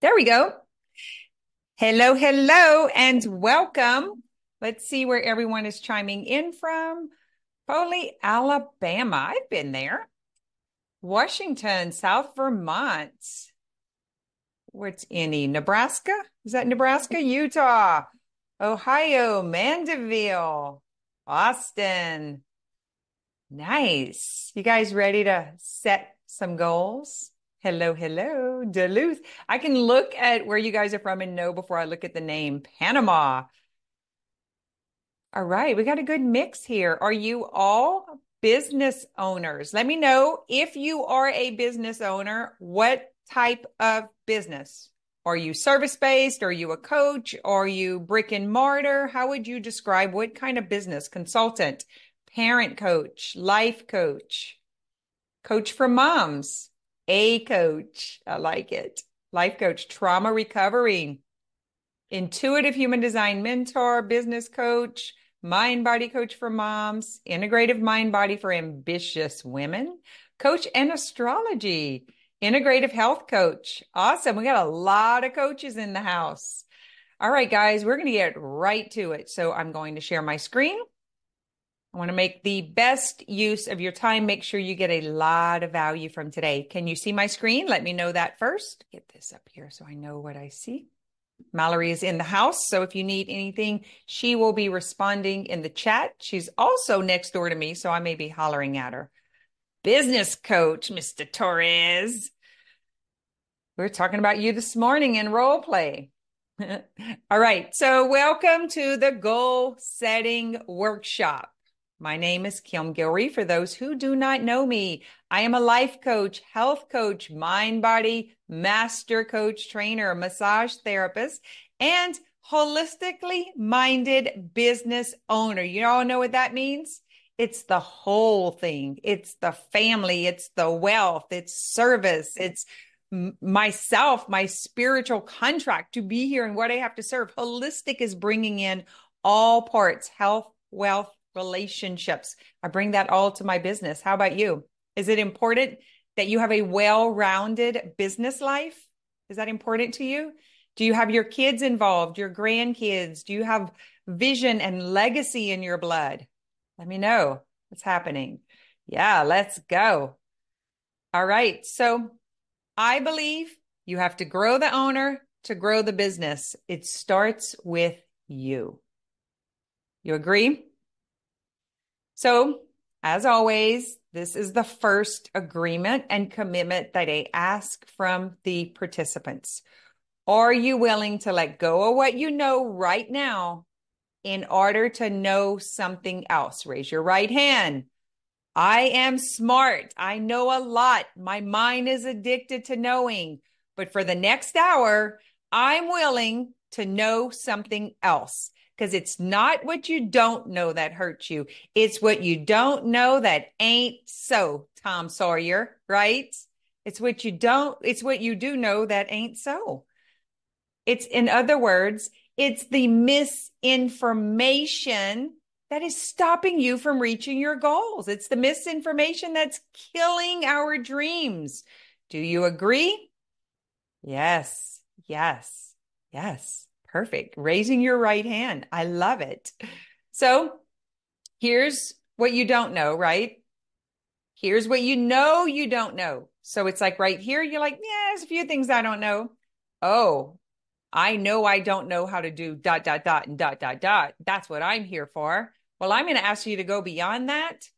There we go. Hello, hello, and welcome. Let's see where everyone is chiming in from. Foley, Alabama. I've been there. Washington, South Vermont. What's any? Nebraska? Is that Nebraska? Utah, Ohio, Mandeville, Austin. Nice. You guys ready to set some goals? Hello, hello, Duluth. I can look at where you guys are from and know before I look at the name Panama. All right, we got a good mix here. Are you all business owners? Let me know if you are a business owner, what type of business? Are you service based? Are you a coach? Are you brick and mortar? How would you describe what kind of business? Consultant, parent coach, life coach, coach for moms a coach. I like it. Life coach, trauma recovery, intuitive human design mentor, business coach, mind body coach for moms, integrative mind body for ambitious women, coach and astrology, integrative health coach. Awesome. We got a lot of coaches in the house. All right, guys, we're going to get right to it. So I'm going to share my screen. I want to make the best use of your time. Make sure you get a lot of value from today. Can you see my screen? Let me know that first. Get this up here so I know what I see. Mallory is in the house. So if you need anything, she will be responding in the chat. She's also next door to me. So I may be hollering at her. Business coach, Mr. Torres. We are talking about you this morning in role play. All right. So welcome to the goal setting workshop. My name is Kim Guillory. For those who do not know me, I am a life coach, health coach, mind body master coach, trainer, massage therapist, and holistically minded business owner. You all know what that means? It's the whole thing. It's the family. It's the wealth. It's service. It's myself, my spiritual contract to be here and what I have to serve. Holistic is bringing in all parts health, wealth, relationships. I bring that all to my business. How about you? Is it important that you have a well rounded business life? Is that important to you? Do you have your kids involved, your grandkids? Do you have vision and legacy in your blood? Let me know what's happening. Yeah, let's go. All right. So I believe you have to grow the owner to grow the business. It starts with you. You agree? So, as always, this is the first agreement and commitment that I ask from the participants. Are you willing to let go of what you know right now in order to know something else? Raise your right hand. I am smart. I know a lot. My mind is addicted to knowing. But for the next hour, I'm willing to know something else because it's not what you don't know that hurts you. It's what you don't know that ain't so, Tom Sawyer, right? It's what you don't, it's what you do know that ain't so. It's, in other words, it's the misinformation that is stopping you from reaching your goals. It's the misinformation that's killing our dreams. Do you agree? Yes, yes, yes. Perfect. Raising your right hand. I love it. So here's what you don't know, right? Here's what you know you don't know. So it's like right here, you're like, yeah, there's a few things I don't know. Oh, I know I don't know how to do dot, dot, dot, and dot, dot, dot. That's what I'm here for. Well, I'm going to ask you to go beyond that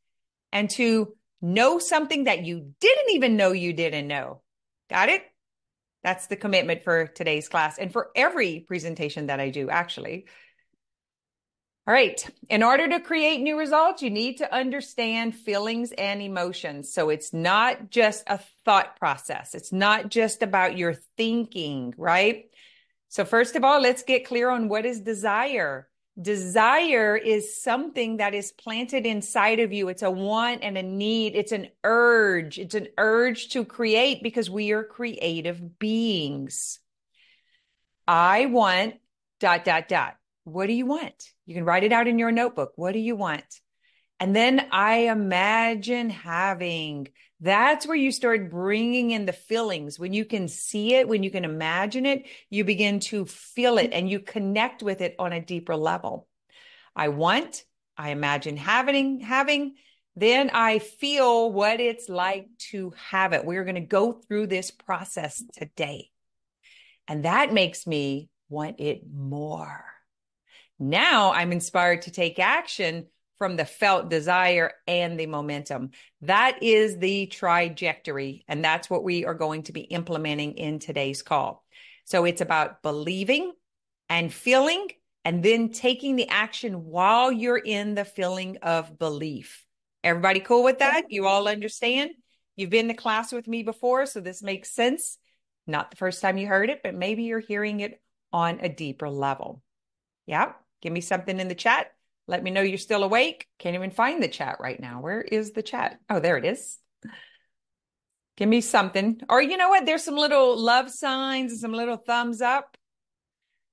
and to know something that you didn't even know you didn't know. Got it? That's the commitment for today's class and for every presentation that I do, actually. All right. In order to create new results, you need to understand feelings and emotions. So it's not just a thought process. It's not just about your thinking, right? So first of all, let's get clear on what is desire. Desire is something that is planted inside of you. It's a want and a need. It's an urge. It's an urge to create because we are creative beings. I want dot, dot, dot. What do you want? You can write it out in your notebook. What do you want? And then I imagine having That's where you start bringing in the feelings. When you can see it, when you can imagine it, you begin to feel it and you connect with it on a deeper level. I want, I imagine having, having, then I feel what it's like to have it. We're going to go through this process today. And that makes me want it more. Now I'm inspired to take action from the felt desire and the momentum. That is the trajectory. And that's what we are going to be implementing in today's call. So it's about believing and feeling and then taking the action while you're in the feeling of belief. Everybody cool with that? You all understand? You've been to class with me before, so this makes sense. Not the first time you heard it, but maybe you're hearing it on a deeper level. Yeah. Give me something in the chat. Let me know you're still awake. Can't even find the chat right now. Where is the chat? Oh, there it is. Give me something. Or you know what? There's some little love signs and some little thumbs up.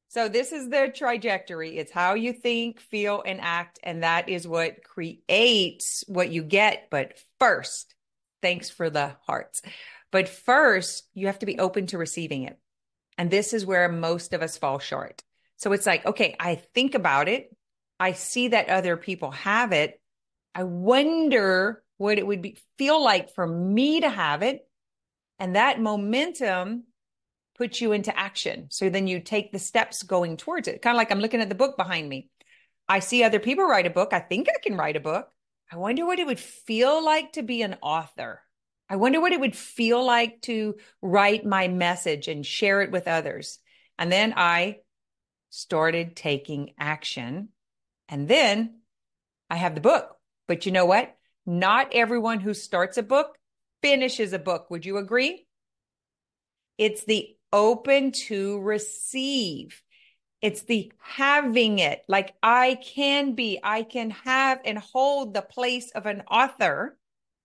So this is the trajectory. It's how you think, feel, and act. And that is what creates what you get. But first, thanks for the hearts. But first, you have to be open to receiving it. And this is where most of us fall short. So it's like, okay, I think about it. I see that other people have it. I wonder what it would be feel like for me to have it. And that momentum puts you into action. So then you take the steps going towards it. Kind of like I'm looking at the book behind me. I see other people write a book. I think I can write a book. I wonder what it would feel like to be an author. I wonder what it would feel like to write my message and share it with others. And then I started taking action. And then I have the book. But you know what? Not everyone who starts a book finishes a book. Would you agree? It's the open to receive. It's the having it. Like I can be, I can have and hold the place of an author,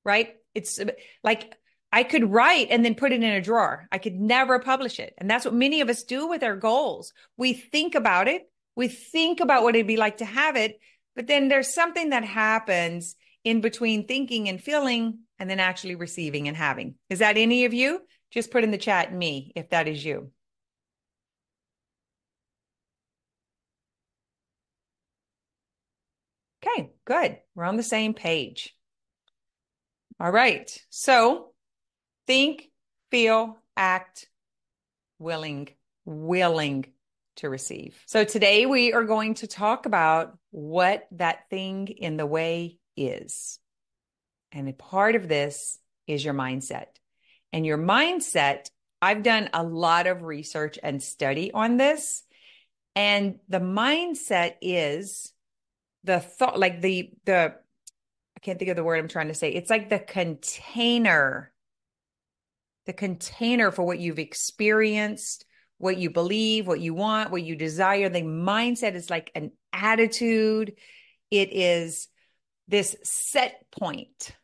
right? It's like I could write and then put it in a drawer. I could never publish it. And that's what many of us do with our goals. We think about it, we think about what it'd be like to have it, but then there's something that happens in between thinking and feeling and then actually receiving and having. Is that any of you? Just put in the chat me if that is you. Okay, good. We're on the same page. All right. So think, feel, act, willing, willing to receive. So today we are going to talk about what that thing in the way is. And a part of this is your mindset. And your mindset, I've done a lot of research and study on this. And the mindset is the thought, like the, the, I can't think of the word I'm trying to say. It's like the container the container for what you've experienced, what you believe, what you want, what you desire. The mindset is like an attitude. It is this set point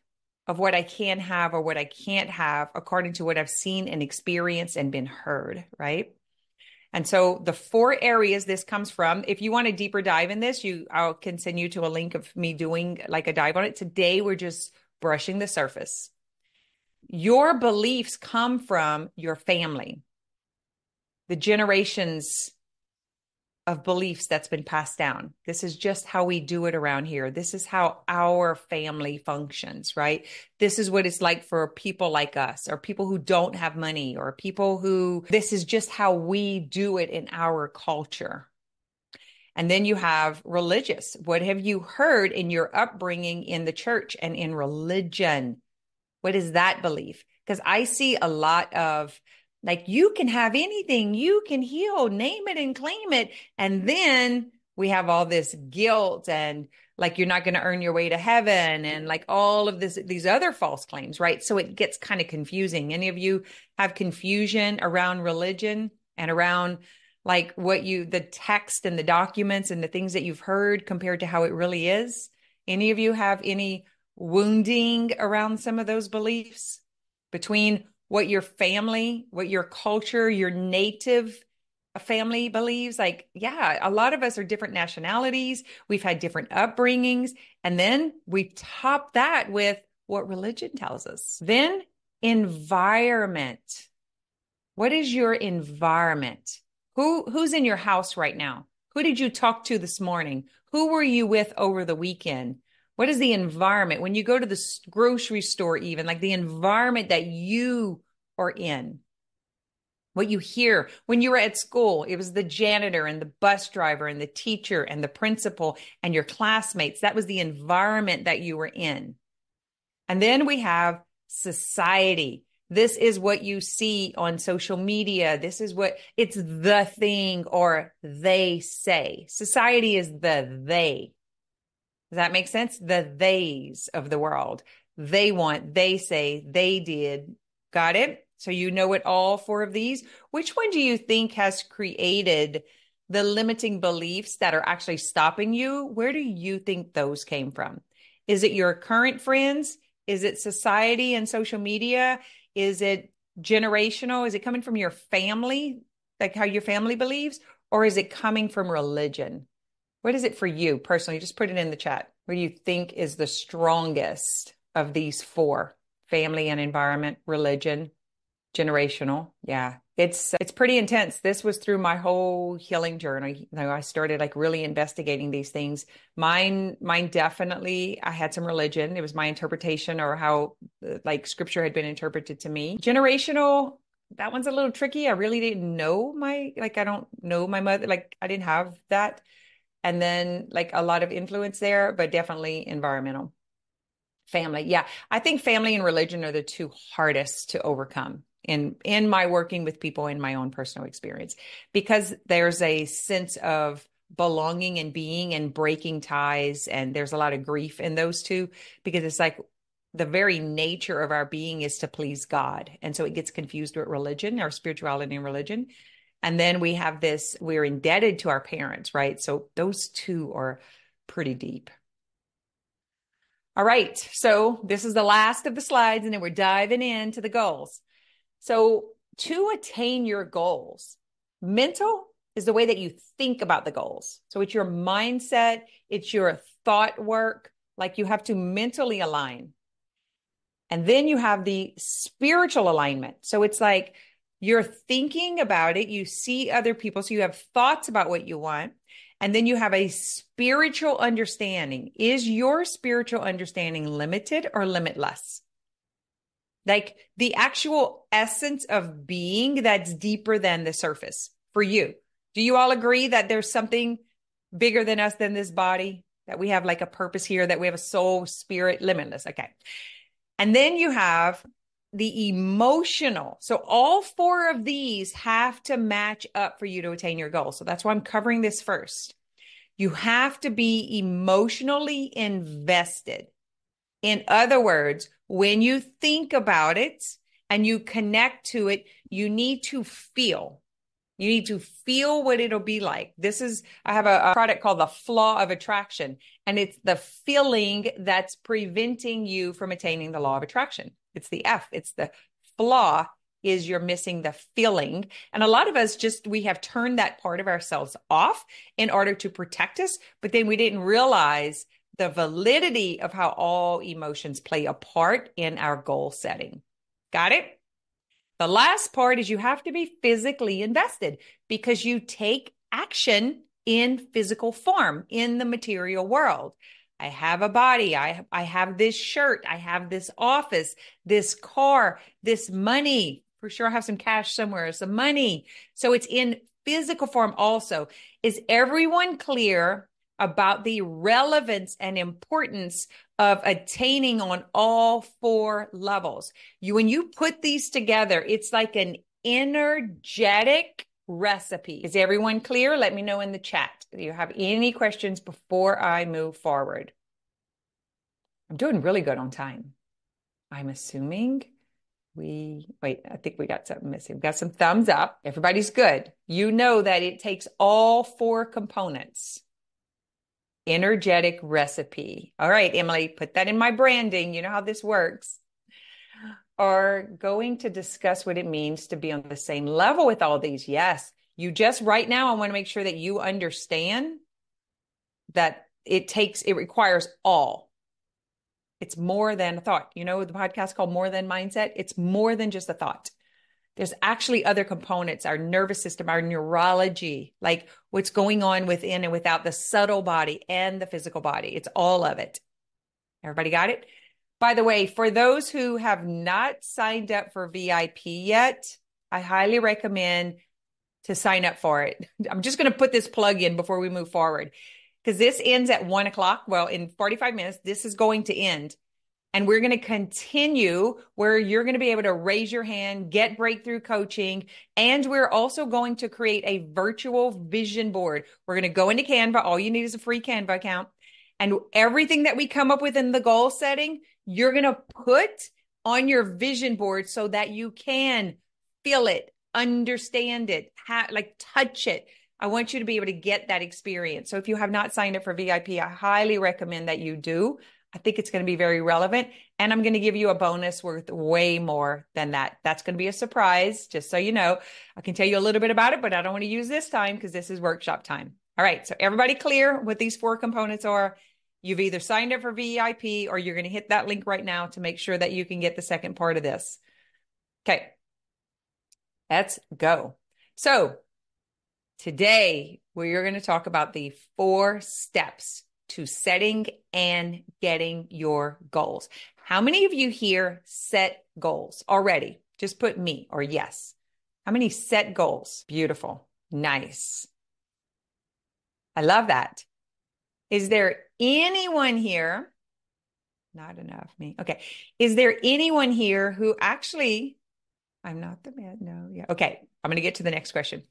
of what I can have or what I can't have according to what I've seen and experienced and been heard, right? And so the four areas this comes from, if you want a deeper dive in this, you I'll you to a link of me doing like a dive on it. Today we're just brushing the surface. Your beliefs come from your family, the generations of beliefs that's been passed down. This is just how we do it around here. This is how our family functions, right? This is what it's like for people like us, or people who don't have money, or people who this is just how we do it in our culture. And then you have religious. What have you heard in your upbringing in the church and in religion? What is that belief? Because I see a lot of like, you can have anything, you can heal, name it and claim it. And then we have all this guilt and like you're not going to earn your way to heaven and like all of this these other false claims right? So it gets kind of confusing. Any of you have confusion around religion and around like what you the text and the documents and the things that you've heard compared to how it really is? Any of you have any wounding around some of those beliefs between what your family, what your culture, your native family believes. Like, yeah, a lot of us are different nationalities. We've had different upbringings. And then we top that with what religion tells us. Then environment. What is your environment? Who who's in your house right now? Who did you talk to this morning? Who were you with over the weekend? What is the environment when you go to the grocery store even like the environment that you are in? What you hear when you were at school, it was the janitor and the bus driver and the teacher and the principal and your classmates. That was the environment that you were in. And then we have society. This is what you see on social media. This is what it's the thing or they say. Society is the they. Does that make sense? The theys of the world. They want, they say, they did. Got it? So you know it all four of these. Which one do you think has created the limiting beliefs that are actually stopping you? Where do you think those came from? Is it your current friends? Is it society and social media? Is it generational? Is it coming from your family, like how your family believes? Or is it coming from religion? What is it for you personally? Just put it in the chat. What do you think is the strongest of these four? Family and environment, religion, generational? Yeah. It's it's pretty intense. This was through my whole healing journey. You know i started like really investigating these things. Mine mine definitely i had some religion. It was my interpretation or how like scripture had been interpreted to me. Generational that one's a little tricky. I really didn't know my like i don't know my mother like i didn't have that and then like a lot of influence there but definitely environmental. Family yeah. I think family and religion are the two hardest to overcome in in my working with people in my own personal experience because there's a sense of belonging and being and breaking ties and there's a lot of grief in those two because it's like the very nature of our being is to please God. And so it gets confused with religion our spirituality and religion and then we have this we're indebted to our parents right so those two are pretty deep all right so this is the last of the slides and then we're diving into the goals so, to attain your goals, mental is the way that you think about the goals. So, it's your mindset, it's your thought work. Like you have to mentally align. And then you have the spiritual alignment. So, it's like you're thinking about it, you see other people, so you have thoughts about what you want. And then you have a spiritual understanding. Is your spiritual understanding limited or limitless? like the actual essence of being that's deeper than the surface for you. Do you all agree that there's something bigger than us than this body? That we have like a purpose here, that we have a soul, spirit, limitless. Okay. And then you have the emotional. So all four of these have to match up for you to attain your goal. So that's why I'm covering this first. You have to be emotionally invested. In other words, when you think about it and you connect to it, you need to feel. You need to feel what it'll be like. This is, I have a, a, product called the flaw of attraction, and it's the feeling that's preventing you from attaining the law of attraction. It's the F, it's the flaw is you're missing the feeling. And a lot of us just, we have turned that part of ourselves off in order to protect us, but then we didn't realize the validity of how all emotions play a part in our goal setting. Got it? The last part is you have to be physically invested because you take action in physical form in the material world. I have a body. I, I have this shirt. I have this office, this car, this money. For sure, I have some cash somewhere, some money. So it's in physical form also. Is everyone clear about the relevance and importance of attaining on all four levels. You, when you put these together, it's like an energetic recipe. Is everyone clear? Let me know in the chat. Do you have any questions before I move forward? I'm doing really good on time. I'm assuming we wait, I think we got something missing. We got some thumbs up. Everybody's good. You know that it takes all four components energetic recipe. All right, Emily, put that in my branding. You know how this works. Are going to discuss what it means to be on the same level with all these. Yes, you just right now, I want to make sure that you understand that it takes, it requires all. It's more than a thought. You know, the podcast called More Than Mindset, it's more than just a thought. There's actually other components, our nervous system, our neurology, like what's going on within and without the subtle body and the physical body. It's all of it. Everybody got it? By the way, for those who have not signed up for VIP yet, I highly recommend to sign up for it. I'm just going to put this plug in before we move forward because this ends at one o'clock. Well, in 45 minutes, this is going to end. And we're going to continue where you're going to be able to raise your hand, get breakthrough coaching. And we're also going to create a virtual vision board. We're going to go into Canva. All you need is a free Canva account. And everything that we come up with in the goal setting, you're going to put on your vision board so that you can feel it, understand it, ha- like touch it. I want you to be able to get that experience. So if you have not signed up for VIP, I highly recommend that you do. I think it's going to be very relevant. And I'm going to give you a bonus worth way more than that. That's going to be a surprise, just so you know. I can tell you a little bit about it, but I don't want to use this time because this is workshop time. All right. So everybody clear what these four components are. You've either signed up for VIP or you're going to hit that link right now to make sure that you can get the second part of this. Okay. Let's go. So today we're going to talk about the four steps to setting and getting your goals. How many of you here set goals already? Just put me or yes. How many set goals? Beautiful. Nice. I love that. Is there anyone here? Not enough, me. Okay. Is there anyone here who actually I'm not the man. No, yeah. Okay. I'm going to get to the next question.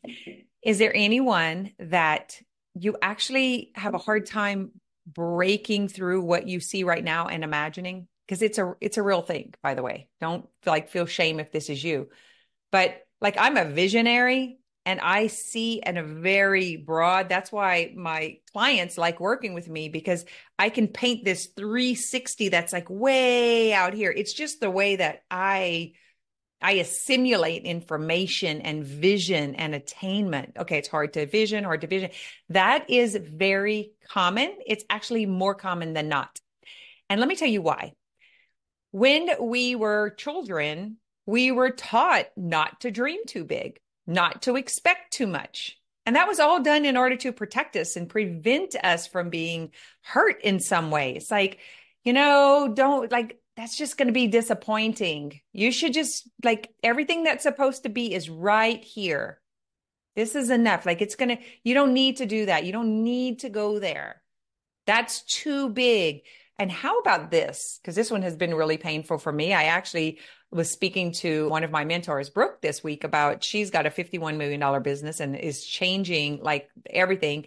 Is there anyone that you actually have a hard time breaking through what you see right now and imagining? Because it's a it's a real thing, by the way. Don't like feel shame if this is you. But like I'm a visionary and I see in a very broad. That's why my clients like working with me because I can paint this 360 that's like way out here. It's just the way that I I assimilate information and vision and attainment. Okay, it's hard to vision, hard to vision. That is very common. It's actually more common than not. And let me tell you why. When we were children, we were taught not to dream too big, not to expect too much. And that was all done in order to protect us and prevent us from being hurt in some way. It's like, you know, don't like that's just going to be disappointing. You should just like everything that's supposed to be is right here. This is enough. Like it's going to, you don't need to do that. You don't need to go there. That's too big. And how about this? Because this one has been really painful for me. I actually was speaking to one of my mentors, Brooke, this week about she's got a $51 million business and is changing like everything.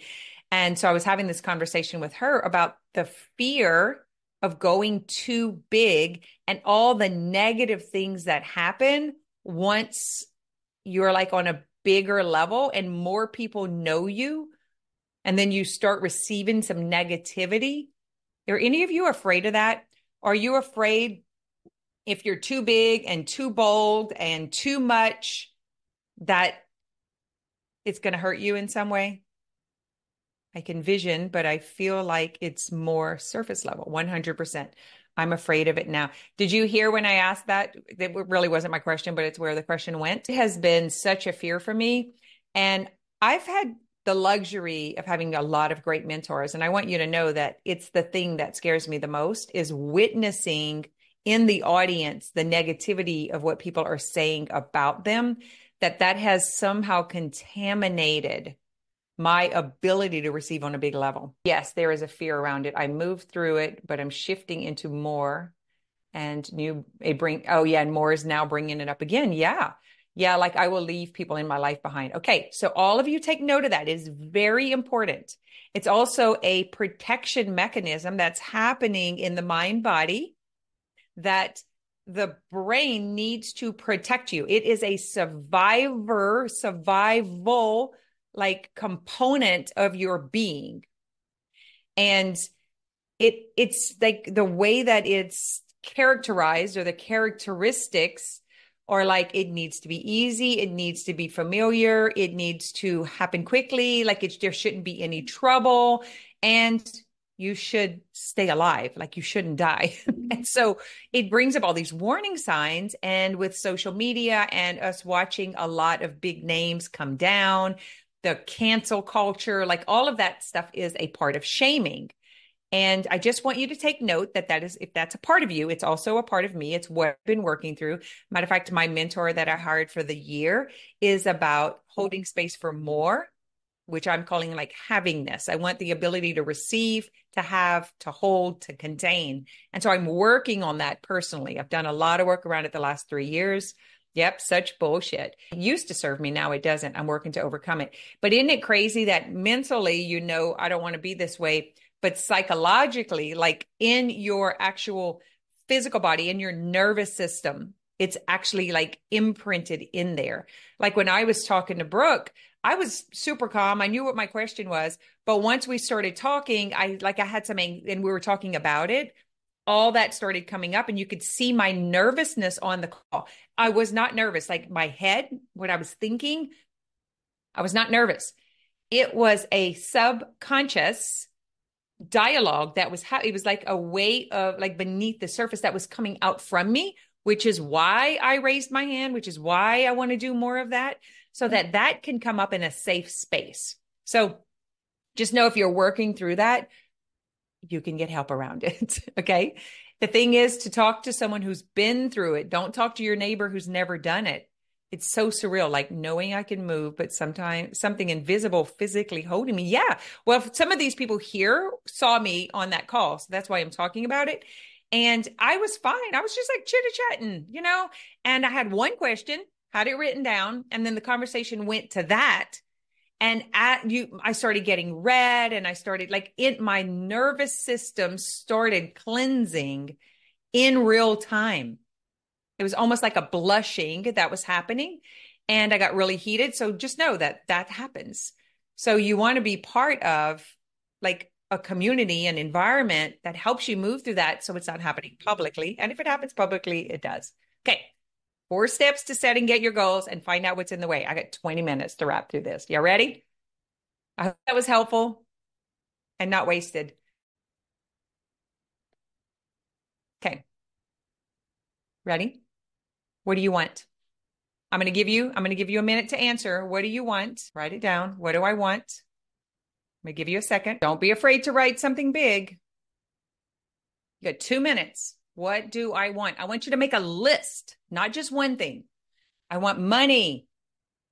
And so I was having this conversation with her about the fear of going too big and all the negative things that happen once you're like on a bigger level and more people know you and then you start receiving some negativity are any of you afraid of that are you afraid if you're too big and too bold and too much that it's going to hurt you in some way I can vision, but I feel like it's more surface level, 100%. I'm afraid of it now. Did you hear when I asked that? That really wasn't my question, but it's where the question went. It has been such a fear for me. And I've had the luxury of having a lot of great mentors. And I want you to know that it's the thing that scares me the most is witnessing in the audience the negativity of what people are saying about them, that that has somehow contaminated my ability to receive on a big level. Yes, there is a fear around it. I moved through it, but I'm shifting into more and new it bring oh yeah and more is now bringing it up again yeah yeah like i will leave people in my life behind. Okay so all of you take note of that. It is very important. It's also a protection mechanism that's happening in the mind body that the brain needs to protect you. It is a survivor survival like component of your being. And it it's like the way that it's characterized or the characteristics or like it needs to be easy it needs to be familiar it needs to happen quickly like it, there shouldn't be any trouble and you should stay alive like you shouldn't die mm-hmm. And so it brings up all these warning signs. And with social media and us watching a lot of big names come down, the cancel culture, like all of that stuff is a part of shaming. And I just want you to take note that that is, if that's a part of you, it's also a part of me. It's what I've been working through. Matter of fact, my mentor that I hired for the year is about holding space for more, which I'm calling like havingness. I want the ability to receive, to have, to hold, to contain. And so I'm working on that personally. I've done a lot of work around it the last three years. Yep, such bullshit. It used to serve me, now it doesn't. I'm working to overcome it. But isn't it crazy that mentally, you know, I don't want to be this way but psychologically, like in your actual physical body, in your nervous system, it's actually like imprinted in there. Like when I was talking to Brooke, I was super calm. I knew what my question was, but once we started talking, I like I had something and we were talking about it. All that started coming up, and you could see my nervousness on the call. I was not nervous, like my head, what I was thinking, I was not nervous. It was a subconscious dialogue that was ha- it was like a way of like beneath the surface that was coming out from me which is why I raised my hand which is why I want to do more of that so that that can come up in a safe space. So just know if you're working through that you can get help around it okay? The thing is to talk to someone who's been through it. Don't talk to your neighbor who's never done it it's so surreal like knowing i can move but sometimes something invisible physically holding me. Yeah. Well some of these people here saw me on that call so that's why i'm talking about it. And i was fine. I was just like chitter chatting you know? And i had one question had it written down and then the conversation went to that. And at you i started getting red and i started like it my nervous system started cleansing in real time it was almost like a blushing that was happening. And I got really heated. So just know that that happens. So you want to be part of like a community, an environment that helps you move through that so it's not happening publicly. And if it happens publicly, it does. Okay. Four steps to set and get your goals and find out what's in the way. I got 20 minutes to wrap through this. y'all ready? I hope that was helpful and not wasted. Okay. Ready? What do you want? I'm going to give you, I'm going to give you a minute to answer. What do you want? Write it down. What do I want? I'm going to give you a second. Don't be afraid to write something big. You got two minutes. What do I want? I want you to make a list, not just one thing. I want money.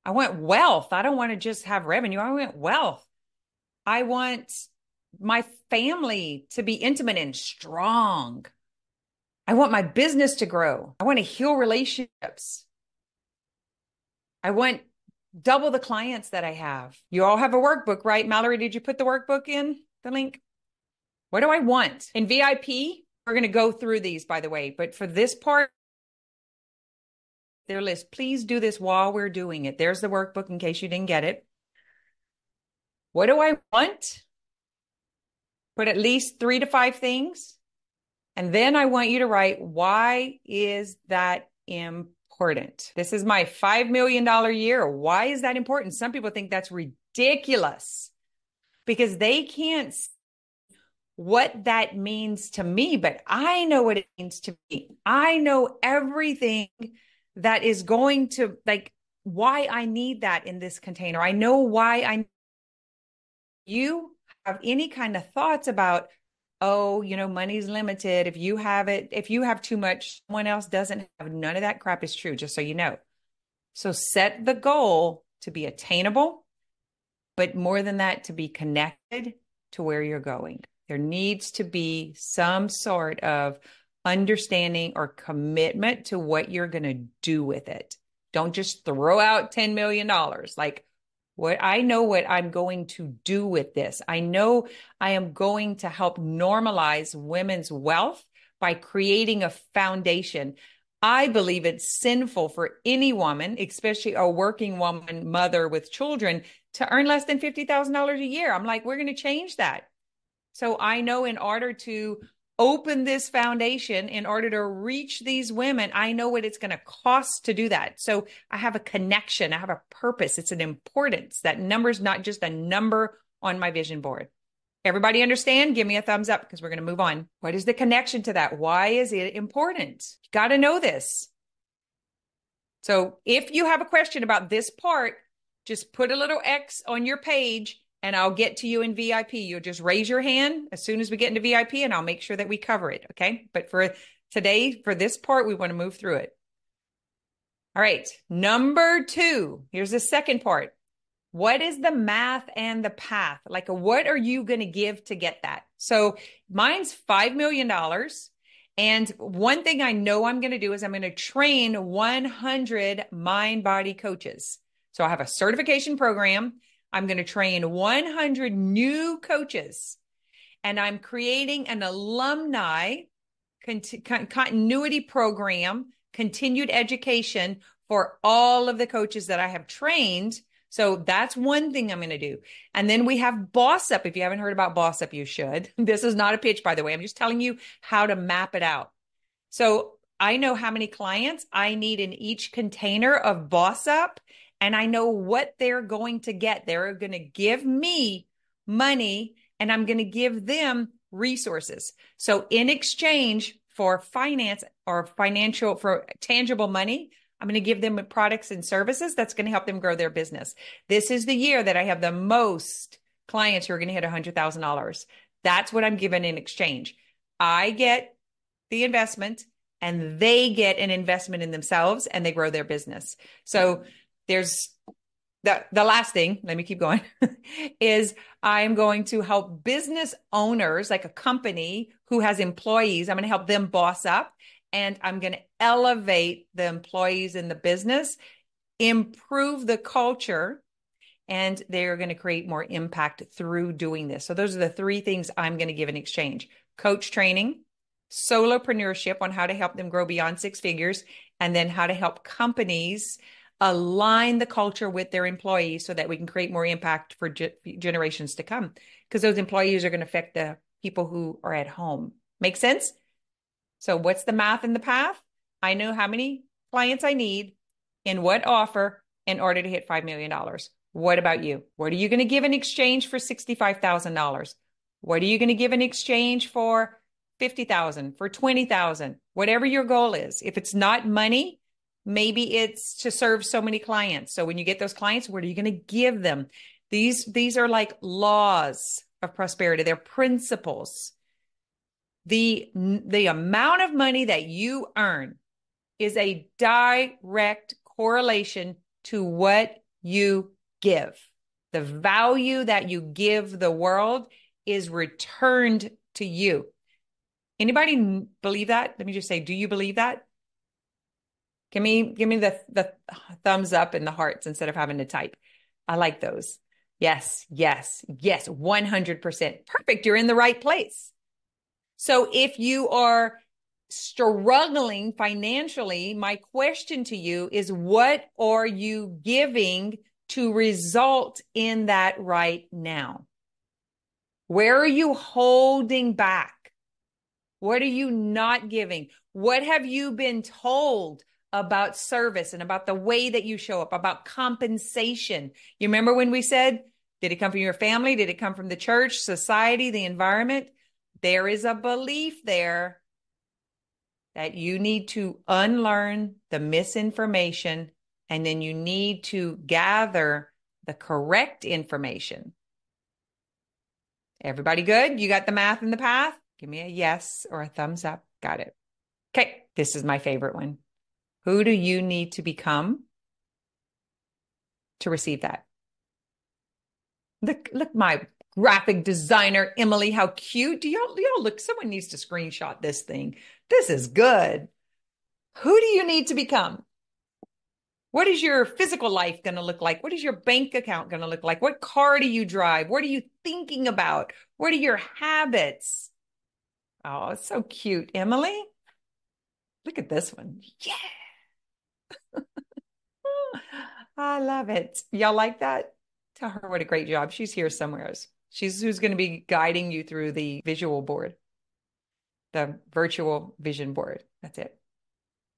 I want wealth. I don't want to just have revenue. I want wealth. I want my family to be intimate and strong. I want my business to grow. I want to heal relationships. I want double the clients that I have. You all have a workbook, right? Mallory, did you put the workbook in the link? What do I want? In VIP, we're going to go through these, by the way, but for this part, their list, please do this while we're doing it. There's the workbook in case you didn't get it. What do I want? Put at least three to five things. And then I want you to write, why is that important? This is my $5 million year. Why is that important? Some people think that's ridiculous because they can't see what that means to me, but I know what it means to me. I know everything that is going to like why I need that in this container. I know why I you have any kind of thoughts about oh, you know, money's limited. If you have it, if you have too much, someone else doesn't have none of that crap is true, just so you know. So set the goal to be attainable, but more than that, to be connected to where you're going. There needs to be some sort of understanding or commitment to what you're going to do with it. Don't just throw out $10 million. Like, what I know what I'm going to do with this. I know I am going to help normalize women's wealth by creating a foundation. I believe it's sinful for any woman, especially a working woman, mother with children, to earn less than $50,000 a year. I'm like, we're going to change that. So I know in order to open this foundation in order to reach these women, I know what it's going to cost to do that. So I have a connection, I have a purpose, it's an importance. That number is not just a number on my vision board. Everybody understand? Give me a thumbs up because we're going to move on. What is the connection to that? Why is it important? You got to know this. So if you have a question about this part, just put a little X on your page and I'll get to you in VIP. You'll just raise your hand as soon as we get into VIP and I'll make sure that we cover it. Okay. But for today, for this part, we want to move through it. All right. Number two, here's the second part. What is the math and the path? Like, what are you going to give to get that? So mine's $5 million. And one thing I know I'm going to do is I'm going to train 100 mind body coaches. So I have a certification program. I'm going to train 100 new coaches and I'm creating an alumni cont- continuity program, continued education for all of the coaches that I have trained so that's one thing I'm going to do. And then we have Boss Up. If you haven't heard about Boss Up, you should. This is not a pitch, by the way. I'm just telling you how to map it out. So I know how many clients I need in each container of Boss Up, and I know what they're going to get. They're going to give me money, and I'm going to give them resources. So in exchange for finance or financial, for tangible money, I'm going to give them products and services that's going to help them grow their business. This is the year that I have the most clients who are going to hit $100,000. That's what I'm given in exchange. I get the investment and they get an investment in themselves and they grow their business. So there's the, the last thing, let me keep going, is I'm going to help business owners like a company who has employees. I'm going to help them boss up and I'm going to elevate the employees in the business, improve the culture, and they're going to create more impact through doing this. So, those are the three things I'm going to give in exchange coach training, solopreneurship on how to help them grow beyond six figures, and then how to help companies align the culture with their employees so that we can create more impact for ge- generations to come. Because those employees are going to affect the people who are at home. Make sense? So, what's the math in the path? I know how many clients I need in what offer in order to hit $5 million. What about you? What are you going to give in exchange for $65,000? What are you going to give in exchange for 50,000, for 20,000, whatever your goal is. If it's not money, maybe it's to serve so many clients. So when you get those clients, what are you going to give them? These these are like laws of prosperity. They're principles the the amount of money that you earn is a direct correlation to what you give the value that you give the world is returned to you anybody believe that let me just say do you believe that give me give me the the thumbs up and the hearts instead of having to type i like those yes yes yes 100% perfect you're in the right place so if you are struggling financially, my question to you is what are you giving to result in that right now? Where are you holding back? What are you not giving? What have you been told about service and about the way that you show up, about compensation? You remember when we said, did it come from your family? Did it come from the church, society, the environment? there is a belief there that you need to unlearn the misinformation and then you need to gather the correct information. Everybody good? You got the math and the path? Give me a yes or a thumbs up. Got it. Okay, this is my favorite one. Who do you need to become to receive that? Look, look, my graphic designer Emily. How cute. Do y'all, y'all look? Someone needs to screenshot this thing. This is good. Who do you need to become? What is your physical life going to look like? What is your bank account going to look like? What car do you drive? What are you thinking about? What are your habits? Oh, it's so cute, Emily. Look at this one. Yeah. I love it. Y'all like that? Tell her what a great job. She's here somewhere. She's who's going to be guiding you through the visual board, the virtual vision board. That's it.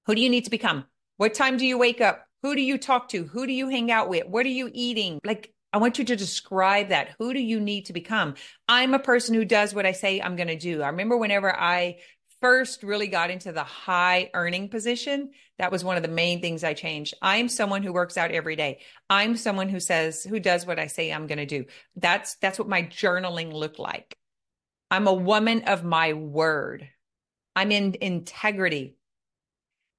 Who do you need to become? What time do you wake up? Who do you talk to? Who do you hang out with? What are you eating? Like I want you to describe that. Who do you need to become? I'm a person who does what I say I'm going to do. I remember whenever I first really got into the high earning position, that was one of the main things I changed. I'm someone who works out every day. I'm someone who says, who does what I say I'm going to do. That's, that's what my journaling looked like. I'm a woman of my word. I'm in integrity.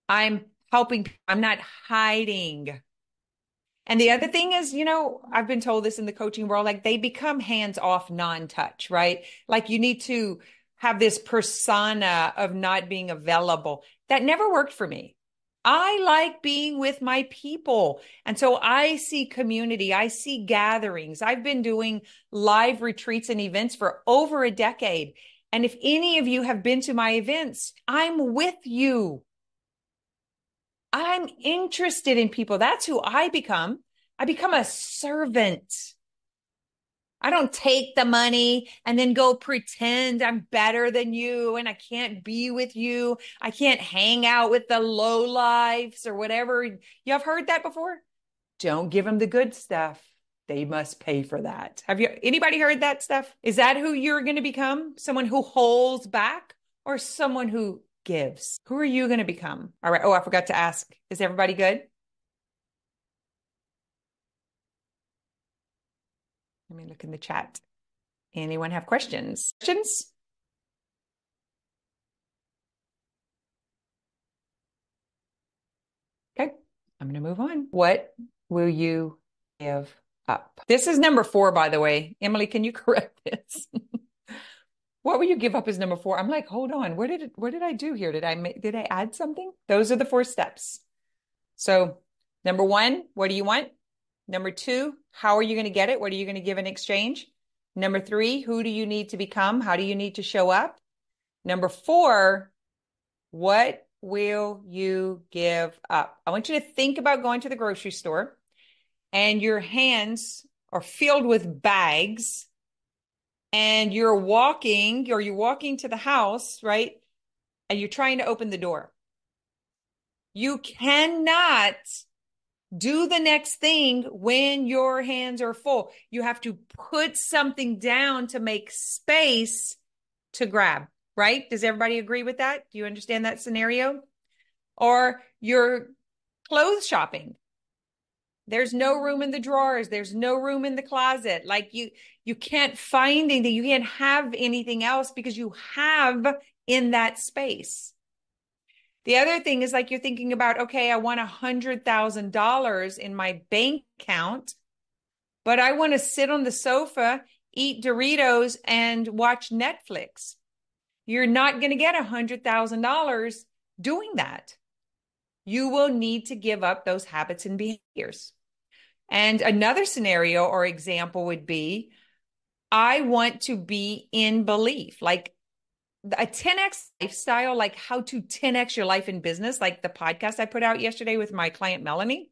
I'm helping. I'm not hiding. And the other thing is, you know, I've been told this in the coaching world, like they become hands off, non touch, right? Like you need to have this persona of not being available. That never worked for me. I like being with my people. And so I see community, I see gatherings. I've been doing live retreats and events for over a decade. And if any of you have been to my events, I'm with you. I'm interested in people. That's who I become. I become a servant. I don't take the money and then go pretend I'm better than you and I can't be with you. I can't hang out with the low lives or whatever. You have heard that before? Don't give them the good stuff. They must pay for that. Have you anybody heard that stuff? Is that who you're going to become? Someone who holds back or someone who gives? Who are you going to become? All right. Oh, I forgot to ask. Is everybody good? Let me look in the chat. Anyone have questions? Questions? Okay, I'm going to move on. What will you give up? This is number four, by the way. Emily, can you correct this? what will you give up as number four? I'm like, hold on. Where did it, what did I do here? Did I did I add something? Those are the four steps. So, number one, what do you want? Number two, how are you going to get it? What are you going to give in exchange? Number three, who do you need to become? How do you need to show up? Number four, what will you give up? I want you to think about going to the grocery store and your hands are filled with bags and you're walking or you're walking to the house, right? And you're trying to open the door. You cannot do the next thing when your hands are full. You have to put something down to make space to grab, right? Does everybody agree with that? Do you understand that scenario? Or you're clothes shopping. There's no room in the drawers. There's no room in the closet. Like you, you can't find anything. You can't have anything else because you have in that space. The other thing is like you're thinking about, okay, I want a hundred thousand dollars in my bank account, but I want to sit on the sofa, eat Doritos, and watch Netflix. You're not going to get a hundred thousand dollars doing that. You will need to give up those habits and behaviors. And another scenario or example would be I want to be in belief. Like a 10x lifestyle, like how to 10x your life in business, like the podcast I put out yesterday with my client Melanie,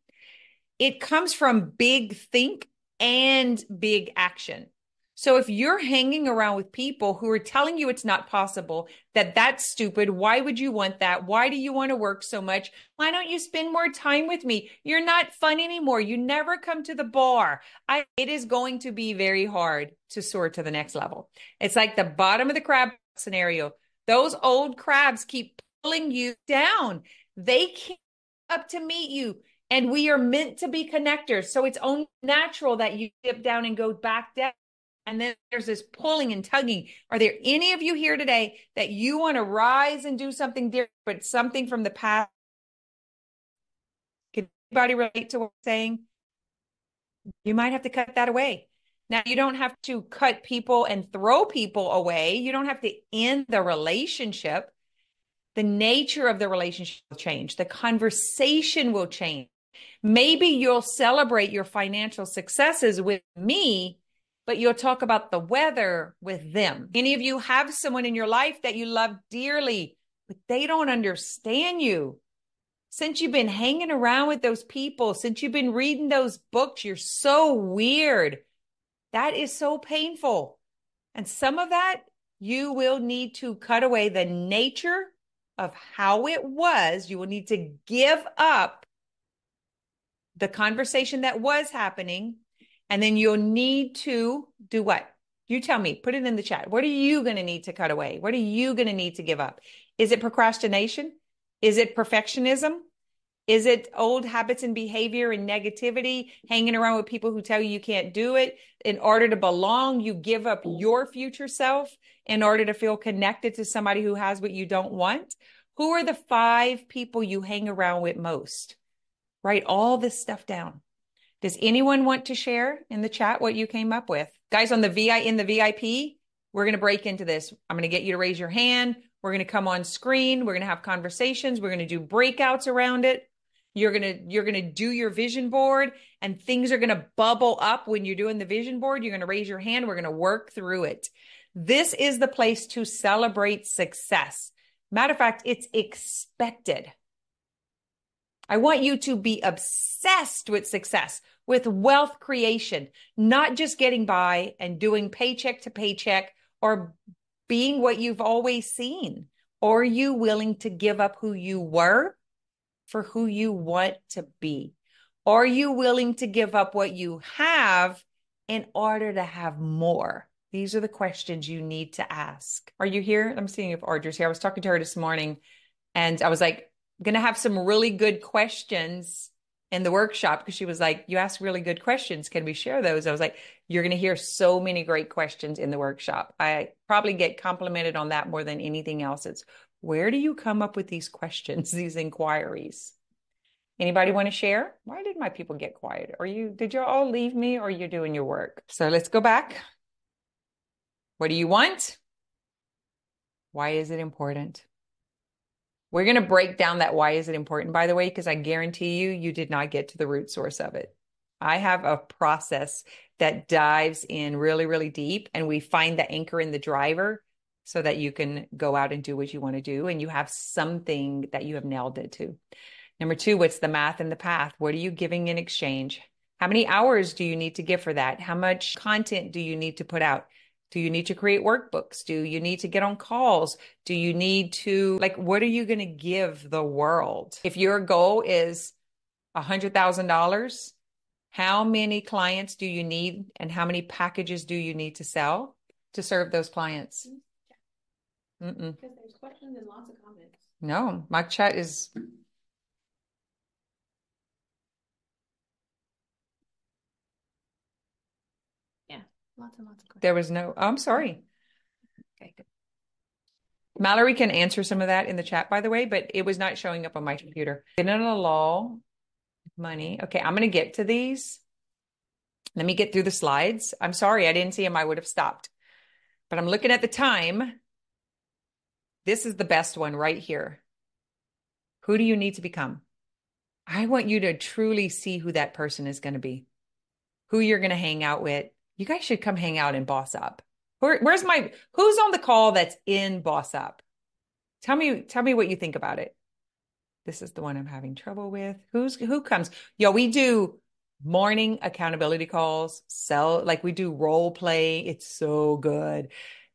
it comes from big think and big action. So if you're hanging around with people who are telling you it's not possible, that that's stupid, why would you want that? Why do you want to work so much? Why don't you spend more time with me? You're not fun anymore. You never come to the bar. I, it is going to be very hard to soar to the next level. It's like the bottom of the crab scenario. Those old crabs keep pulling you down. They keep up to meet you. And we are meant to be connectors. So it's only natural that you dip down and go back down. And then there's this pulling and tugging. Are there any of you here today that you want to rise and do something different, but something from the past? Can anybody relate to what I'm saying? You might have to cut that away. Now, you don't have to cut people and throw people away. You don't have to end the relationship. The nature of the relationship will change. The conversation will change. Maybe you'll celebrate your financial successes with me, but you'll talk about the weather with them. Any of you have someone in your life that you love dearly, but they don't understand you. Since you've been hanging around with those people, since you've been reading those books, you're so weird. That is so painful. And some of that you will need to cut away the nature of how it was. You will need to give up the conversation that was happening And then you'll need to do what? You tell me, put it in the chat. What are you going to need to cut away? What are you going to need to give up? Is it procrastination? Is it perfectionism? Is it old habits and behavior and negativity, hanging around with people who tell you you can't do it? In order to belong, you give up mm. your future self in order to feel connected to somebody who has what you don't want? Who are the five people you hang around with most? Write all this stuff down. Does anyone want to share in the chat what you came up with? Guys on the VI in the VIP, we're going to break into this. I'm going to get you to raise your hand. We're going to come on screen. We're going to have conversations. We're going to do breakouts around it. You're going to you're going to do your vision board and things are going to bubble up when you're doing the vision board. You're going to raise your hand. We're going to work through it. This is the place to celebrate success. Matter of fact, it's expected. I want you to be obsessed with success, with wealth creation, not just getting by and doing paycheck to paycheck or being what you've always seen. Are you willing to give up who you were for who you want to be? Are you willing to give up what you have in order to have more? These are the questions you need to ask. Are you here? I'm seeing if Audra's here. I was talking to her this morning and I was like, going to have some really good questions in the workshop because she was like, You ask really good questions. Can we share those? I was like, You're going to hear so many great questions in the workshop. I probably get complimented on that more than anything else. It's where do you come up with these questions, these inquiries? Anybody want to share? Why did my people get quiet? Are you did you all leave me or you're doing your work? So let's go back. What do you want? Why is it important? We're going to break down that why is it important, by the way, because I guarantee you, you did not get to the root source of it. I have a process that dives in really, really deep, and we find the anchor in the driver so that you can go out and do what you want to do, and you have something that you have nailed it to. Number two, what's the math and the path? What are you giving in exchange? How many hours do you need to give for that? How much content do you need to put out? Do you need to create workbooks? Do you need to get on calls? Do you need to, like, what are you going to give the world? If your goal is a $100,000, how many clients do you need and how many packages do you need to sell to serve those clients? Mm-mm. Because there's questions and lots of comments. No, my chat is Yeah, Lots and lots of questions. There was no, oh, I'm sorry. Okay, good. Mallory can answer some of that in the chat, by the way, but it was not showing up on my computer. In a law, money. Okay, I'm going to get to these. Let me get through the slides. I'm sorry, I didn't see them. I would have stopped. But I'm looking at the time. This is the best one right here. Who do you need to become? I want you to truly see who that person is going to be, who you're going to hang out with, you guys should come hang out and Boss Up. Where, where's my who's on the call that's in Boss Up? Tell me, tell me what you think about it. This is the one I'm having trouble with. Who's who comes? Yo, we do morning accountability calls, sell like we do role play. It's so good.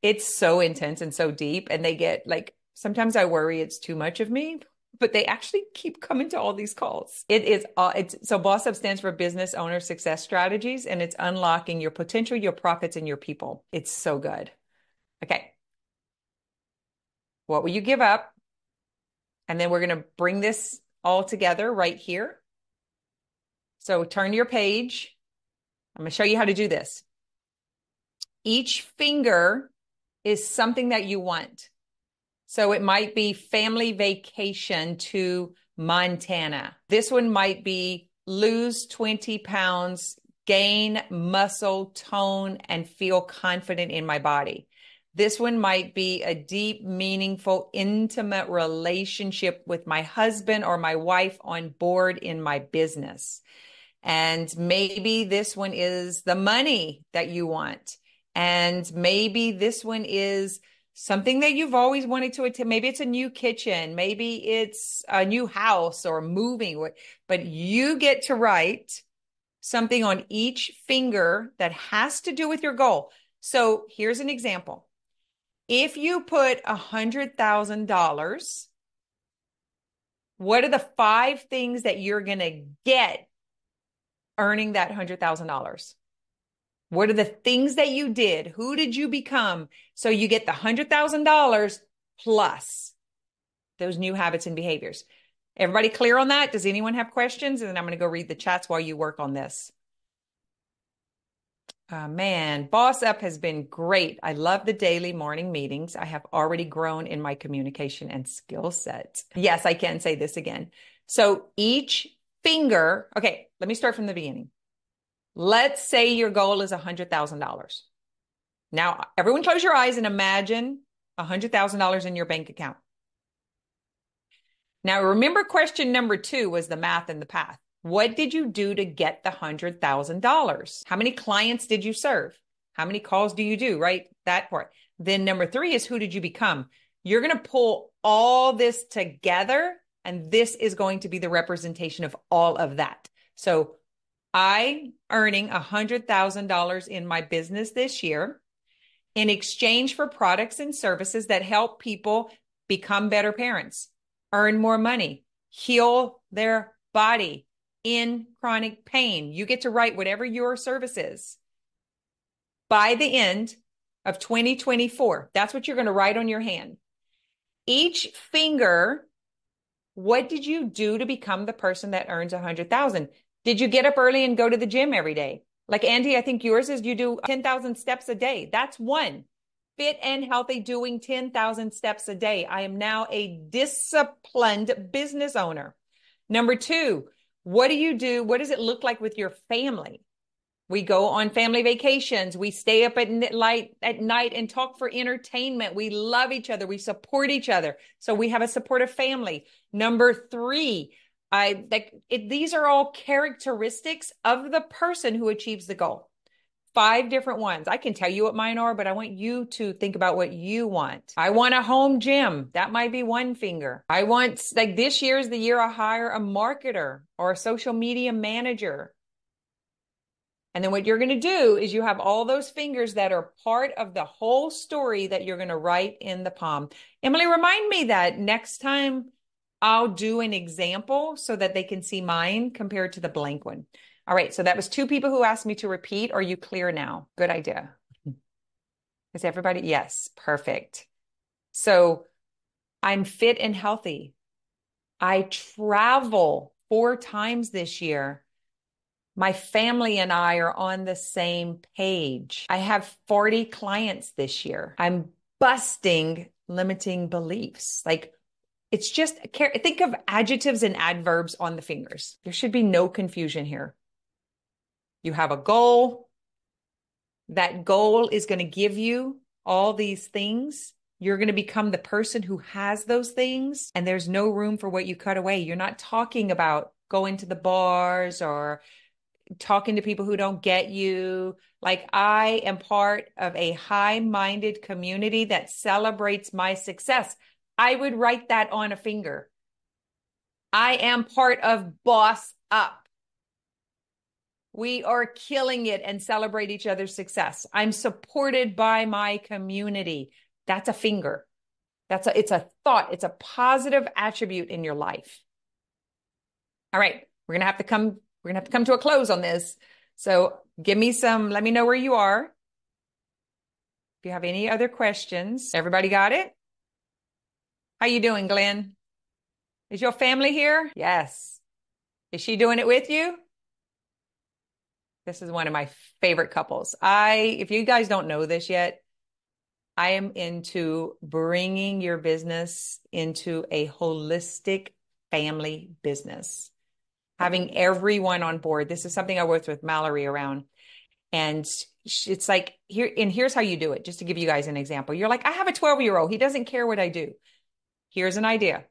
It's so intense and so deep. And they get like sometimes I worry it's too much of me but they actually keep coming to all these calls. It is uh, it's so Boss Up stands for Business Owner Success Strategies, and it's unlocking your potential, your profits, and your people. It's so good. Okay, what will you give up? And then we're going to bring this all together right here. So turn your page. I'm going to show you how to do this. Each finger is something that you want. So it might be family vacation to Montana. This one might be lose 20 pounds, gain muscle tone, and feel confident in my body. This one might be a deep, meaningful, intimate relationship with my husband or my wife on board in my business. And maybe this one is the money that you want. And maybe this one is something that you've always wanted to attend. Maybe it's a new kitchen, maybe it's a new house or moving, but you get to write something on each finger that has to do with your goal. So here's an example. If you put a hundred thousand dollars, what are the five things that you're going to get earning that hundred thousand dollars? What are the things that you did? Who did you become? So you get the $100,000 plus those new habits and behaviors. Everybody clear on that? Does anyone have questions? And then I'm going to go read the chats while you work on this. Uh, man, Boss Up has been great. I love the daily morning meetings. I have already grown in my communication and skill set. Yes, I can say this again. So each finger, okay, let me start from the beginning. Let's say your goal is $100,000. Now, everyone close your eyes and imagine $100,000 in your bank account. Now, remember question number two was the math and the path. What did you do to get the $100,000? How many clients did you serve? How many calls do you do, right? That part. Then number three is who did you become? You're going to pull all this together, and this is going to be the representation of all of that. So I earning $100,000 in my business this year in exchange for products and services that help people become better parents, earn more money, heal their body, in chronic pain. You get to write whatever your service is. By the end of 2024, that's what you're going to write on your hand. Each finger, what did you do to become the person that earns a 100,000? Did you get up early and go to the gym every day? Like Andy, I think yours is you do 10,000 steps a day. That's one. Fit and healthy doing 10,000 steps a day. I am now a disciplined business owner. Number two, what do you do? What does it look like with your family? We go on family vacations. We stay up at night at night and talk for entertainment. We love each other. We support each other. So we have a supportive family. Number three, I like it, these are all characteristics of the person who achieves the goal five different ones. I can tell you what mine are, but I want you to think about what you want. I want a home gym. That might be one finger. I want, like, this year is the year I hire a marketer or a social media manager. And then what you're going to do is you have all those fingers that are part of the whole story that you're going to write in the palm. Emily, remind me that next time I'll do an example so that they can see mine compared to the blank one. All right. So that was two people who asked me to repeat. Are you clear now? Good idea. Is everybody? Yes. Perfect. So I'm fit and healthy. I travel four times this year. My family and I are on the same page. I have 40 clients this year. I'm busting limiting beliefs. Like it's just think of adjectives and adverbs on the fingers. There should be no confusion here. You have a goal. That goal is going to give you all these things. You're going to become the person who has those things, and there's no room for what you cut away. You're not talking about going to the bars or talking to people who don't get you. Like, I am part of a high minded community that celebrates my success. I would write that on a finger. I am part of Boss Up. We are killing it and celebrate each other's success. I'm supported by my community. That's a finger. That's a it's a thought. It's a positive attribute in your life. All right, we're gonna have to come. We're gonna have to come to a close on this. So give me some. Let me know where you are. If you have any other questions, everybody got it. How you doing, Glenn? Is your family here? Yes. Is she doing it with you? This is one of my favorite couples. I, if you guys don't know this yet, I am into bringing your business into a holistic family business, having everyone on board. This is something I worked with Mallory around. And it's like, here, and here's how you do it, just to give you guys an example. You're like, I have a 12 year old. He doesn't care what I do. Here's an idea.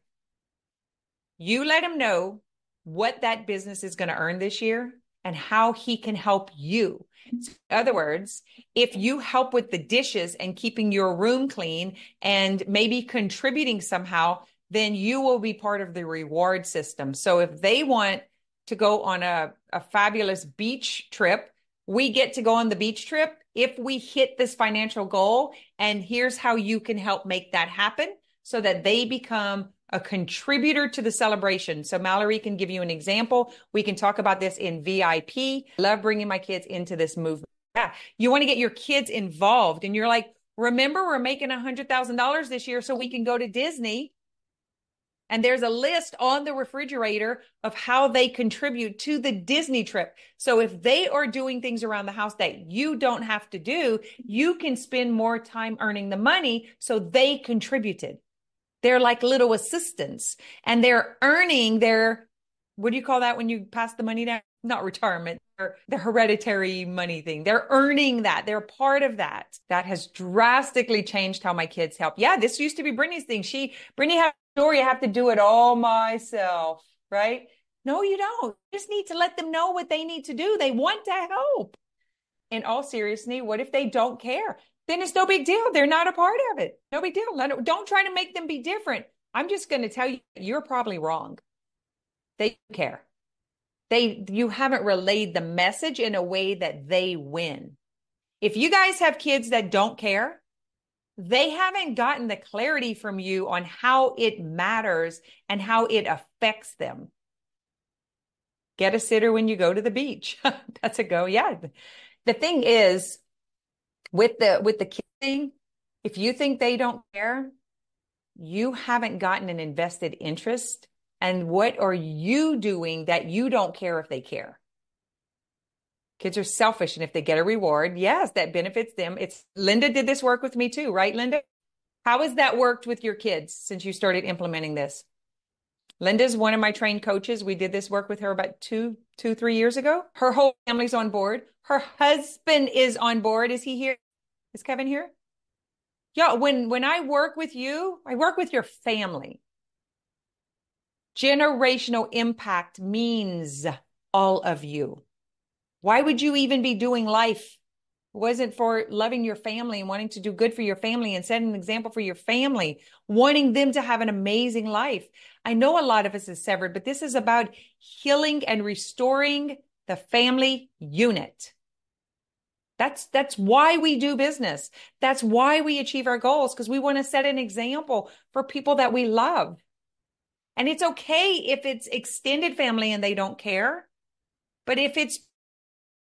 You let him know what that business is going to earn this year and how he can help you. In other words, if you help with the dishes and keeping your room clean and maybe contributing somehow, then you will be part of the reward system. So if they want to go on a, a fabulous beach trip, we get to go on the beach trip if we hit this financial goal. And here's how you can help make that happen so that they become a contributor to the celebration. So Mallory can give you an example. We can talk about this in VIP. Love bringing my kids into this movement. Yeah. You want to get your kids involved. And you're like, remember, we're making a $100,000 this year so we can go to Disney. And there's a list on the refrigerator of how they contribute to the Disney trip. So if they are doing things around the house that you don't have to do, you can spend more time earning the money. So they contributed. They're like little assistants and they're earning their, what do you call that when you pass the money down? Not retirement, the hereditary money thing. They're earning that. They're part of that. That has drastically changed how my kids help. Yeah, this used to be Brittany's thing. She, Brittany had a story. I have to do it all myself, right? No, you don't. You just need to let them know what they need to do. They want to help. In all seriousness, what if they don't care? Then it's no big deal. They're not a part of it. No big deal. Don't try to make them be different. I'm just going to tell you, you're probably wrong. They care they you haven't relayed the message in a way that they win if you guys have kids that don't care they haven't gotten the clarity from you on how it matters and how it affects them get a sitter when you go to the beach that's a go yeah the thing is with the with the kid thing if you think they don't care you haven't gotten an invested interest and what are you doing that you don't care if they care? Kids are selfish. And if they get a reward, yes, that benefits them. It's Linda did this work with me too, right, Linda? How has that worked with your kids since you started implementing this? Linda's one of my trained coaches. We did this work with her about two, two, three years ago. Her whole family's on board. Her husband is on board. Is he here? Is Kevin here? Yeah. When when I work with you, I work with your family. Generational impact means all of you. Why would you even be doing life? Wasn't for loving your family and wanting to do good for your family and setting an example for your family, wanting them to have an amazing life. I know a lot of us is severed, but this is about healing and restoring the family unit. That's that's why we do business. That's why we achieve our goals because we want to set an example for people that we love. And it's okay if it's extended family and they don't care. But if it's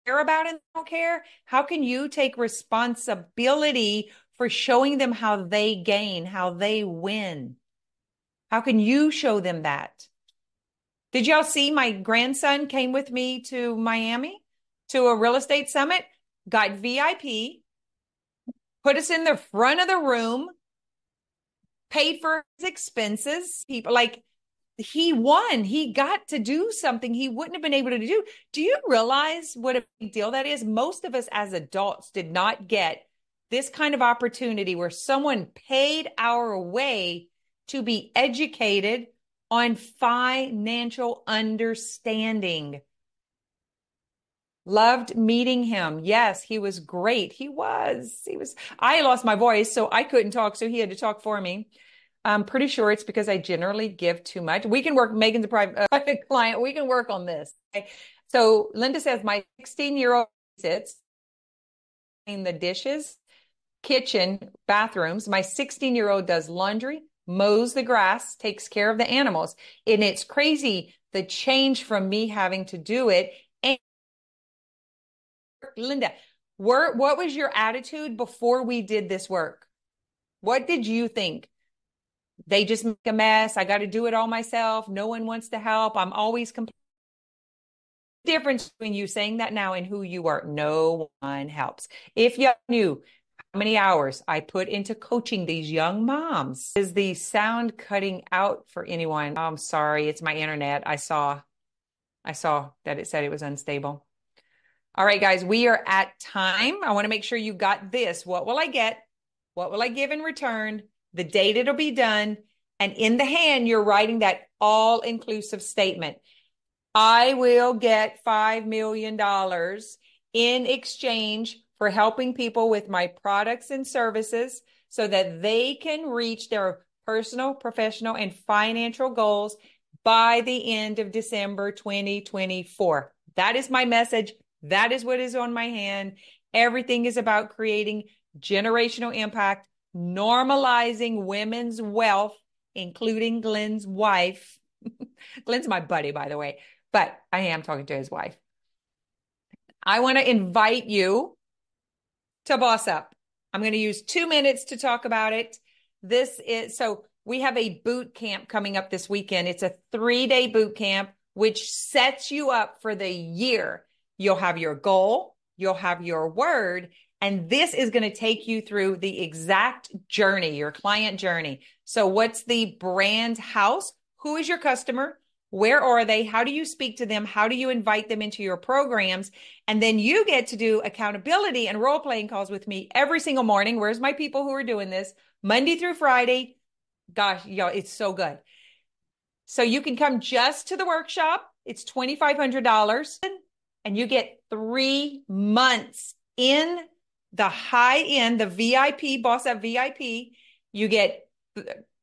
about and don't care, how can you take responsibility for showing them how they gain, how they win? How can you show them that? Did y'all see my grandson came with me to Miami to a real estate summit, got VIP, put us in the front of the room, paid for his expenses. People like he won. He got to do something he wouldn't have been able to do. Do you realize what a big deal that is? Most of us as adults did not get this kind of opportunity where someone paid our way to be educated on financial understanding. Loved meeting him. Yes, he was great. He was. He was. I lost my voice, so I couldn't talk, so he had to talk for me. I'm pretty sure it's because I generally give too much. We can work, Megan's a private, uh, private client. We can work on this. Okay? So Linda says, my 16 year old sits in the dishes, kitchen, bathrooms. My 16 year old does laundry, mows the grass, takes care of the animals. And it's crazy the change from me having to do it. And Linda, what was your attitude before we did this work? What did you think? They just make a mess. I got to do it all myself. No one wants to help. I'm always complaining. Difference between you saying that now and who you are. No one helps. If you knew how many hours I put into coaching these young moms, is the sound cutting out for anyone? Oh, I'm sorry. It's my internet. I saw, I saw that it said it was unstable. All right, guys, we are at time. I want to make sure you got this. What will I get? What will I give in return? The date it'll be done, and in the hand, you're writing that all inclusive statement. I will get $5 million in exchange for helping people with my products and services so that they can reach their personal, professional, and financial goals by the end of December 2024. That is my message. That is what is on my hand. Everything is about creating generational impact normalizing women's wealth, including Glenn's wife. Glenn's my buddy, by the way, but I am talking to his wife. I want to invite you to Boss Up. I'm going to use two minutes to talk about it. This is so we have a boot camp coming up this weekend. It's a three day boot camp, which sets you up for the year. You'll have your goal, you'll have your word, and this is going to take you through the exact journey, your client journey. So, what's the brand house? Who is your customer? Where are they? How do you speak to them? How do you invite them into your programs? And then you get to do accountability and role playing calls with me every single morning. Where's my people who are doing this? Monday through Friday. Gosh, y'all, it's so good. So you can come just to the workshop. It's $2,500 and you get three months in the high end, the VIP, Boss Up VIP. You get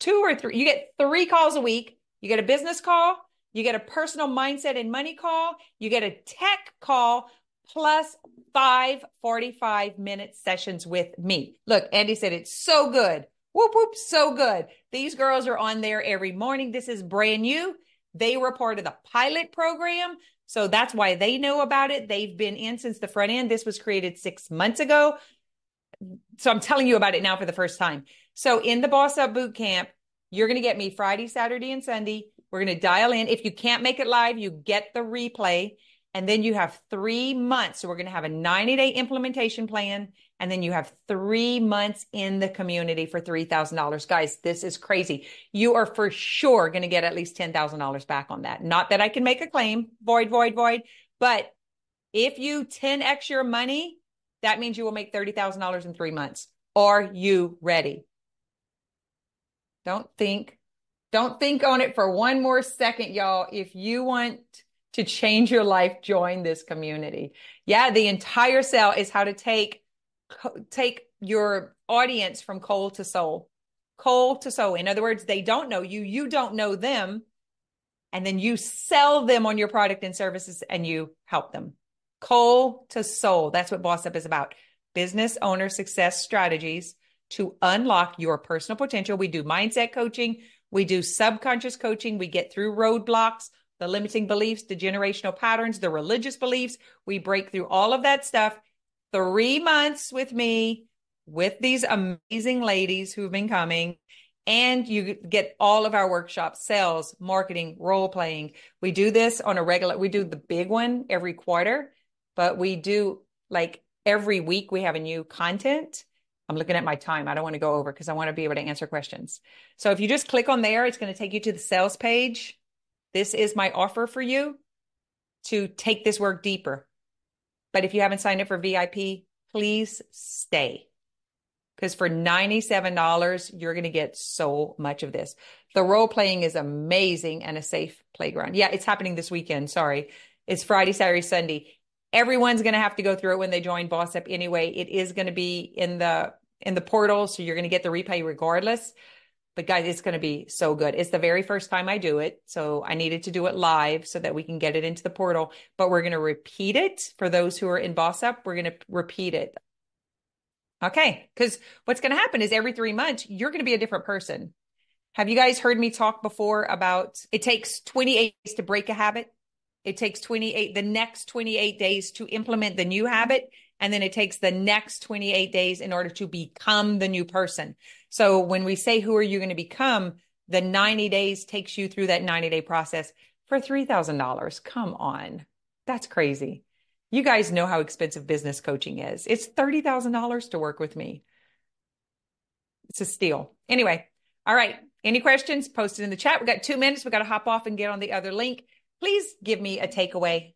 two or three, you get three calls a week. You get a business call, you get a personal mindset and money call. You get a tech call plus five 45 minute sessions with me. Look, Andy said it's so good. Whoop, whoop, so good. These girls are on there every morning. This is brand new. They were part of the pilot program. So that's why they know about it. They've been in since the front end. This was created six months ago. So I'm telling you about it now for the first time. So in the Boss Up Boot Camp, you're going to get me Friday, Saturday, and Sunday. We're going to dial in. If you can't make it live, you get the replay. And then you have three months. So we're going to have a 90 day implementation plan. And then you have three months in the community for $3,000. Guys, this is crazy. You are for sure going to get at least $10,000 back on that. Not that I can make a claim, void, void, void. But if you 10x your money, that means you will make $30,000 in three months. Are you ready? Don't think don't think on it for one more second, y'all. If you want to change your life, join this community. Yeah, the entire sale is how to take take your audience from cold to soul. Cold to soul. In other words, they don't know you, you don't know them, and then you sell them on your product and services and you help them. Cold to soul. That's what Boss Up is about. Business owner success strategies to unlock your personal potential. We do mindset coaching, we do subconscious coaching. We get through roadblocks, the limiting beliefs, the generational patterns, the religious beliefs. We break through all of that stuff. Three months with me, with these amazing ladies who've been coming. And you get all of our workshops, sales, marketing, role playing. We do this on a regular, we do the big one every quarter, but we do like every week we have a new content I'm looking at my time. I don't want to go over because I want to be able to answer questions. So if you just click on there, it's going to take you to the sales page. This is my offer for you to take this work deeper. But if you haven't signed up for VIP, please stay. Because for $97, you're going to get so much of this. The role playing is amazing and a safe playground. Yeah, it's happening this weekend. Sorry. It's Friday, Saturday, Sunday everyone's going to have to go through it when they join boss up anyway it is going to be in the in the portal so you're going to get the replay regardless but guys it's going to be so good. It's the very first time i do it so i needed to do it live so that we can get it into the portal. But we're going to repeat it. For those who are in boss up we're going to repeat it. Okay because what's going to happen is every three months you're going to be a different person. Have you guys heard me talk before about it takes 28 days to break a habit? It takes 28, the next 28 days to implement the new habit. And then it takes the next 28 days in order to become the new person. So when we say, who are you going to become? The 90 days takes you through that 90 day process for $3,000. Come on. That's crazy. You guys know how expensive business coaching is. It's $30,000 to work with me. It's a steal. Anyway, all right. Any questions? Post it in the chat. We got two minutes. We got to hop off and get on the other link please give me a takeaway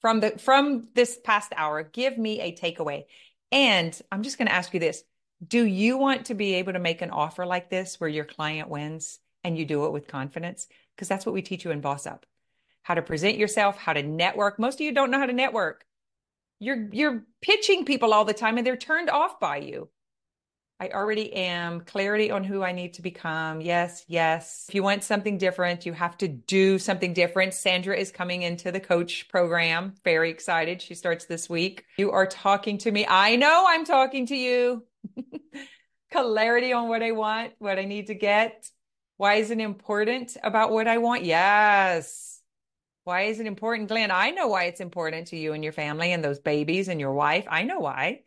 from the from this past hour. Give me a takeaway. And I'm just going to ask you this. Do you want to be able to make an offer like this where your client wins and you do it with confidence? Because that's what we teach you in Boss Up. How to present yourself, how to network. Most of you don't know how to network. You're you're pitching people all the time and they're turned off by you. I already am. Clarity on who I need to become. Yes, yes. If you want something different, you have to do something different. Sandra is coming into the coach program. Very excited. She starts this week. You are talking to me. I know I'm talking to you. Clarity on what I want, what I need to get. Why is it important about what I want? Yes. Why is it important, Glenn? I know why it's important to you and your family and those babies and your wife. I know why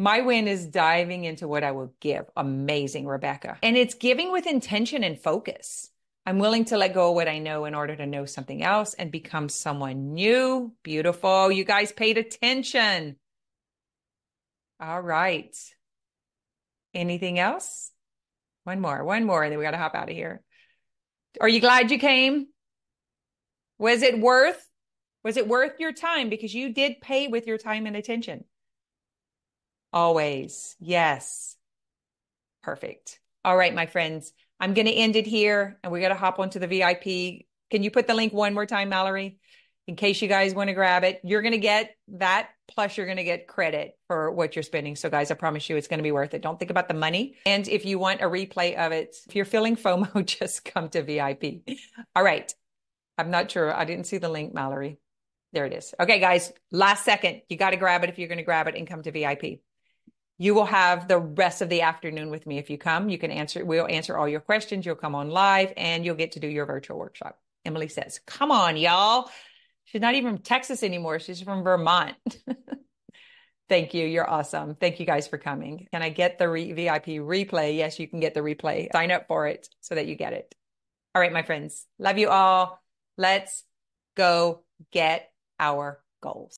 My win is diving into what I will give. Amazing, Rebecca. And it's giving with intention and focus. I'm willing to let go of what I know in order to know something else and become someone new. Beautiful. You guys paid attention. All right. Anything else? One more, one more, and then we got to hop out of here. Are you glad you came? Was it worth? Was it worth your time? Because you did pay with your time and attention. Always. Yes. Perfect. All right, my friends. I'm going to end it here and we're going to hop onto the VIP. Can you put the link one more time, Mallory? In case you guys want to grab it, you're going to get that plus you're going to get credit for what you're spending. So guys, I promise you it's going to be worth it. Don't think about the money. And if you want a replay of it, if you're feeling FOMO, just come to VIP. All right. I'm not sure. I didn't see the link, Mallory. There it is. Okay, guys, last second. You got to grab it if you're going to grab it and come to VIP. You will have the rest of the afternoon with me. If you come, you can answer, we'll answer all your questions. You'll come on live and you'll get to do your virtual workshop. Emily says, come on, y'all. She's not even from Texas anymore. She's from Vermont. Thank you. You're awesome. Thank you guys for coming. Can I get the re- VIP replay? Yes, you can get the replay. Sign up for it so that you get it. All right, my friends. Love you all. Let's go get our goals.